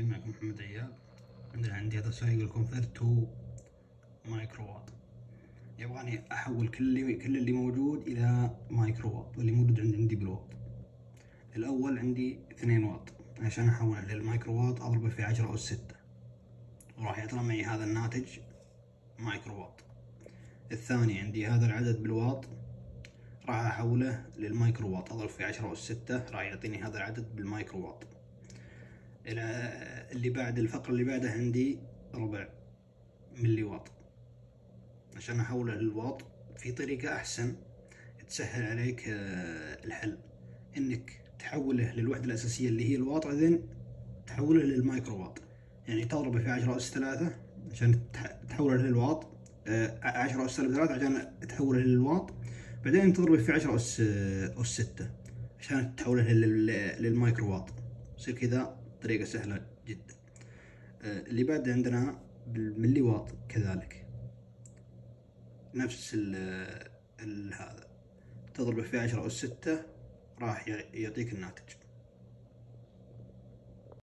الرحيم معكم محمد عيال عندنا عندي هذا سايق ال convert to microwatt يبغاني أحول كل كل اللي موجود إلى مايكرو وات واللي موجود عندي عندي بالوات. الأول عندي 2 وات. عشان احوله للمايكرو وات أضربه في 10 اس 6 وراح يطلع معي هذا الناتج مايكرو وات الثاني عندي هذا العدد بالوات راح أحوله للمايكرو وات أضرب في 10 اس 6 راح يعطيني هذا العدد بالمايكرو وات إلى اللي بعد الفقرة اللي بعدها عندي ربع ملي واط. عشان احوله للواط في طريقة أحسن تسهل عليك آه، الحل. إنك تحوله للوحدة الأساسية اللي هي الواط بعدين تحوله للمايكرو واط. يعني تضربه في عشرة اس ثلاثة عشان تحوله للواط آه، عشرة اس ثلاثة عشان تحوله للواط. بعدين تضربه في عشرة اس اس ستة عشان تحوله للمايكرو واط. يصير كذا طريقة سهلة جدا. آه، اللي بعد عندنا بالملي واط كذلك. نفس ال هذا. تضربه في عشرة أس ستة راح يعطيك الناتج.